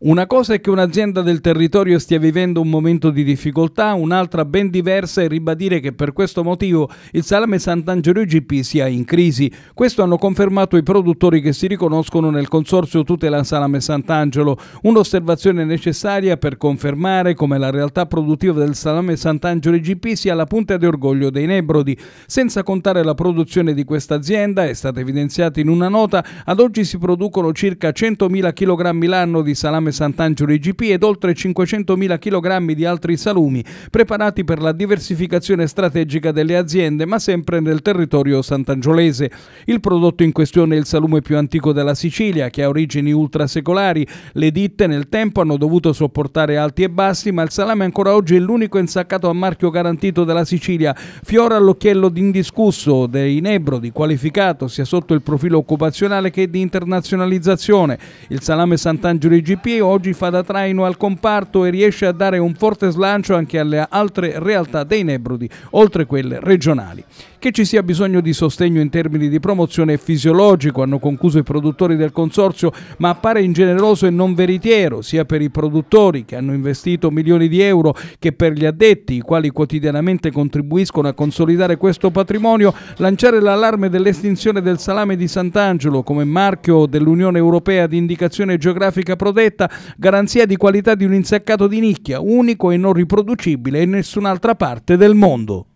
Una cosa è che un'azienda del territorio stia vivendo un momento di difficoltà, un'altra ben diversa è ribadire che per questo motivo il salame Sant'Angelo IGP sia in crisi. Questo hanno confermato i produttori che si riconoscono nel consorzio Tutela Salame Sant'Angelo, un'osservazione necessaria per confermare come la realtà produttiva del salame Sant'Angelo IGP sia la punta di orgoglio dei Nebrodi. Senza contare la produzione di questa azienda, è stata evidenziata in una nota, ad oggi si producono circa 100.000 kg l'anno di salame salame Sant'Angelo IGP ed oltre 500.000 kg di altri salumi preparati per la diversificazione strategica delle aziende, ma sempre nel territorio sant'angiolese. Il prodotto in questione è il salume più antico della Sicilia, che ha origini ultrasecolari. Le ditte nel tempo hanno dovuto sopportare alti e bassi, ma il salame ancora oggi è l'unico insaccato a marchio garantito della Sicilia, fiora all'occhiello d'indiscusso dei Nebrodi, qualificato sia sotto il profilo occupazionale che di internazionalizzazione. Il salame Sant'Angelo IGP oggi fa da traino al comparto e riesce a dare un forte slancio anche alle altre realtà dei Nebrodi, oltre quelle regionali. Che ci sia bisogno di sostegno in termini di promozione è fisiologico, hanno concluso i produttori del consorzio, ma appare ingeneroso e non veritiero, sia per i produttori che hanno investito milioni di euro che per gli addetti, i quali quotidianamente contribuiscono a consolidare questo patrimonio, lanciare l'allarme dell'estinzione del salame di Sant'Angelo come marchio dell'Unione Europea di indicazione geografica protetta, garanzia di qualità di un insaccato di nicchia, unico e non riproducibile in nessun'altra parte del mondo.